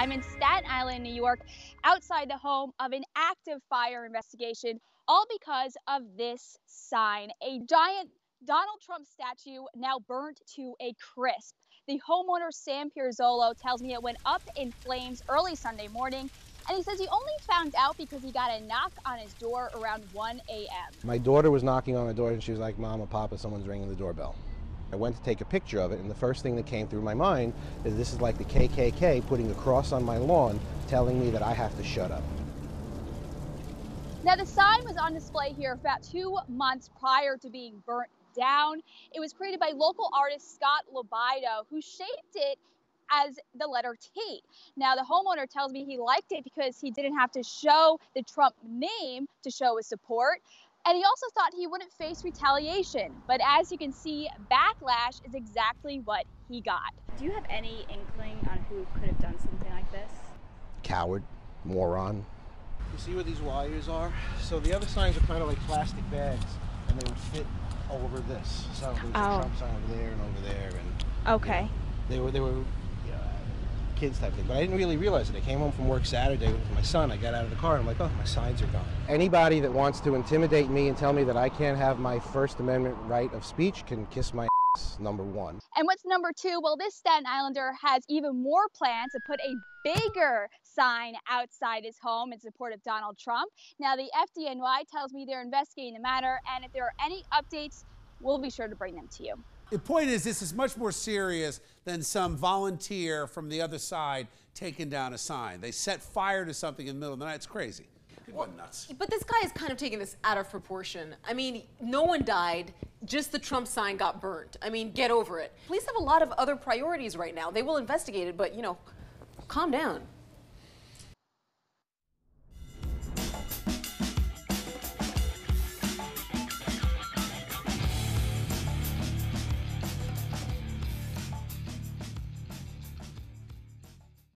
I'm in Staten Island, New York, outside the home of an active fire investigation, all because of this sign. A giant Donald Trump statue now burnt to a crisp. The homeowner Sam Pirozzolo tells me it went up in flames early Sunday morning. And he says he only found out because he got a knock on his door around 1 a.m. My daughter was knocking on the door and she was like, Mama, Papa, someone's ringing the doorbell. I went to take a picture of it, and the first thing that came through my mind is this is like the KKK putting a cross on my lawn telling me that I have to shut up. Now, the sign was on display here for about two months prior to being burnt down. It was created by local artist Scott LoBaido, who shaped it as the letter T. Now, the homeowner tells me he liked it because he didn't have to show the Trump name to show his support. And he also thought he wouldn't face retaliation. But as you can see, backlash is exactly what he got. Do you have any inkling on who could have done something like this? Coward, moron. You see where these wires are? So the other signs are kind of like plastic bags, and they would fit over this. So there's Oh. a Trump sign over there and over there, and Okay. they were they were you know, kids type thing. But I didn't really realize it. I came home from work Saturday with my son. I got out of the car and I'm like, oh, my signs are gone. Anybody that wants to intimidate me and tell me that I can't have my First Amendment right of speech can kiss my ass. Number one. And what's number two? Well, this Staten Islander has even more plans to put a bigger sign outside his home in support of Donald Trump. Now, the FDNY tells me they're investigating the matter, and if there are any updates, we'll be sure to bring them to you. The point is, this is much more serious than some volunteer from the other side taking down a sign. They set fire to something in the middle of the night. It's crazy. People are nuts. But this guy is kind of taking this out of proportion. I mean, no one died, just the Trump sign got burnt. I mean, get over it. Police have a lot of other priorities right now. They will investigate it, but, you know, calm down.